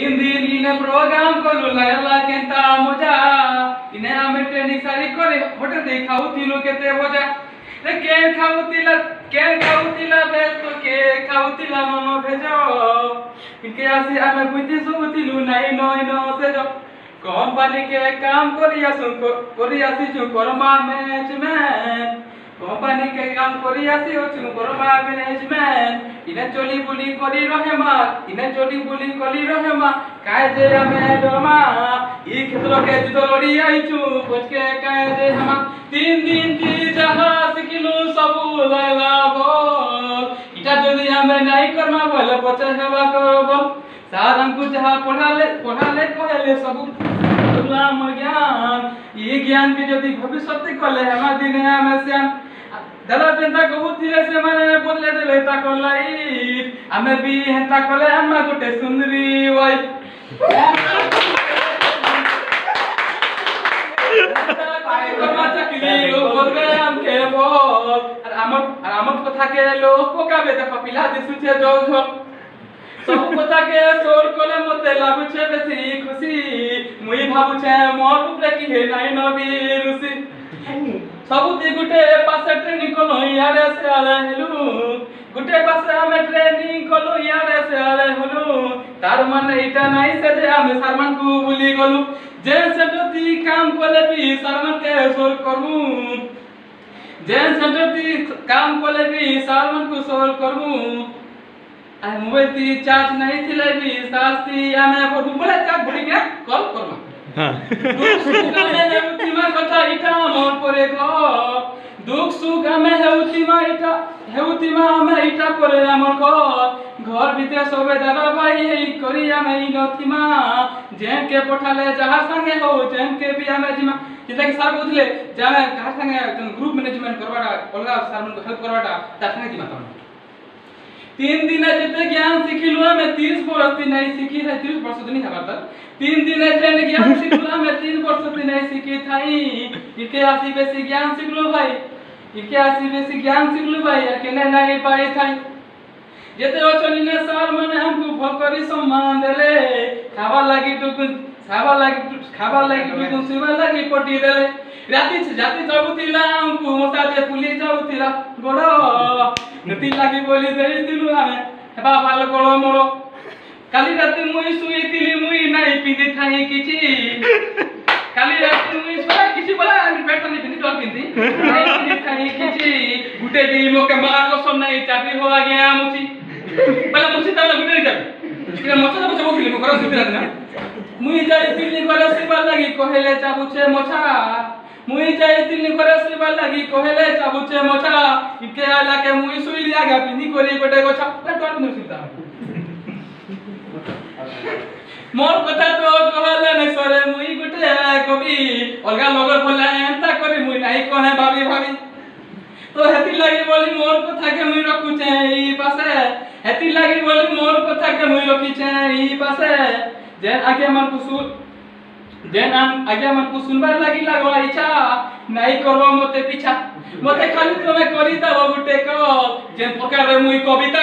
ಇಂದಿನ ಪ್ರೋಗ್ರಾಮ್ ಕೊಲ್ಲುಲ್ಲ ಎಲ್ಲಕ್ಕಿಂತ ಮಜಾ ಇನ್ನೇ ಆಮೇಲೆ ನೀ ಸರಿ ಕೊರಿ ಹೊಟ್ಟೆ ಖಾವುತಿಲು ಕೆತ್ತೆ ಮಜಾ ಕೇಳ್ ಖಾವುತಿಲ್ಲ ಕೇಳ್ ಖಾವುತಿಲ್ಲ ಬೆಳ್ತು ಕೇಳ್ ಖಾವುತಿಲ್ಲ ಮಮ ಭೇಜೋ ইনকে আসি আমি বুঝতে সুবতিলু নাই নয় ন সেজ কোম্পানি কে কাম করিয়া সুন করিয়া সিজু করমা ম্যাচ ম্যান কোম্পানি কে কাম করি আসিছু কর্মা ম্যানেজমেন্ট ইনে চলি বুলি করি রহেমা ইনে চলি বুলি করি রহেমা কায় যে আমি ডরমা ই ক্ষেত্রকে যুদ্ধ লড়ি আইছু পচকে কায় যে হামা তিন দিন কি যাহা শিখিলু সবু লাগাব ইটা যদি আমি নাই করমা বলে পচে হেবা করব सार हमको जहाँ पढ़ा ले पढ़ा ले कहले सब गुलाम ज्ञान ये ज्ञान के यदि भविष्य कले हमार दिन है দাদা তেন্তা কবু তিলে সে মানে বদলে দেলে তা কলাই আমি বি হেন্তা কলে আমা গোটে সুন্দরী ওয়াই আমার কথাকে লোক পকাবে দেখা পিলা দিশুছে জল ঝল সব কথাকে সোর কলে মতে লাগুছে বেশি খুশি মুই ভাবুছে মোর উপরে কি হে নাই নবী রুসি ସବୁ ଦି ଗୁଟେ ପାସେ ଟ୍ରେନିଂ କଲୁ ଇଆଡ଼େ ସିଆଡ଼େ ହେଲୁ ଗୁଟେ ପାସେ ଆମେ ଟ୍ରେନିଂ କଲୁ ଇଆଡ଼େ ସିଆଡ଼େ ହେଲୁ ତାର ମାନେ ଏଇଟା ନାଇଁ ସେ ଯେ ଆମେ ସାରମାନଙ୍କୁ ବୁଲି ଗଲୁ ଯେ ସେ ଯଦି କାମ କଲେ ବି ସାରମାନକେ ସୋର କରମୁ ଯେନ୍ ସେଣ୍ଟର ତି କାମ କଲେ ବି ସାରମାନଙ୍କୁ ସୋର କରମୁ ଆଉ ମୋବାଇଲ ତି ଚାର୍ଜ ନାଇଁ ଥିଲେ ବି ସାର୍ଜ ତି ଆମେ ବୋଲେ ଚାର୍ଜ ବୁଡ଼ିକିନା କଲ୍ କରମା करमा হ্যাঁ दुख सुख में हेउती मा कथा इटा मन परे गो दुख सुख में हेउती मा इटा हेउती मा हमें इटा परे हमर को। घर भीतर सबे दादा भाई एई करी हमें इ नथी मा, जेन के पठाले जहार संगे हो भी जिमा जेता तीन दिन जिते ज्ञान सिखिलु मैं तीस वर्ष दिन सीखी है, तीस वर्ष दिन है बात। तीन दिन जेन ज्ञान सिखलु मैं तीन वर्ष दिन सीखी थाई। इतिहास बेसी ज्ञान सिखलु भाई। इतिहास बेसी ज्ञान सिखलु भाई, यार केने नहीं पाई थाई। जेते अचनी ने सार माने, हमको भकरी सम्मान देले খাবার লাগি টুকুন খাবার লাগি খাবার লাগি টুকুন শুইবার লাগি পটি দেলে। রাতি জাতি যাবুতিলা আমকু মতা দে পুলি যাবুতিলা বড় নতি লাগি বলি দেই দেইতিলু আমি। হেবা ভালো কল মোর কালি রাতি মুই শুইতিলি মুই নাই পিদি থাই কিছি। কালি রাতি মুই শুই কিছি বলা আমি পেট নি পিদি ডল পিদি নাই পিদি থাই কিছি। গুটে দিই মোকে মার কসম নাই চাকরি হো আগে আমছি पहिला मुझे तबला बिना रिटर्न किला मचा मचा बोली को करस बिना ना मुई जाय तिल्ली करस बा लागी कोहेले चाबुचे मचा मुई जाय तिल्ली करस बा लागी कोहेले चाबुचे मचा इके आला के मुई सुई लिया गा पिनी कोरी गोटे गोछा ना टट नु सीता मोर कथा तो कहले কথাকে মুই রখুছে এই পাশে হেতি লাগি বলি মোর কথাকে মুই রখিছে এই পাশে যেন আগে আমার কুসুল যেন আগে আমার কুসুলবার লাগি লাগলা ইচ্ছা নাই করব মতে পিছা মতে খালি তুমি করি দাও গুটে কল যেন প্রকারে মুই কবিতা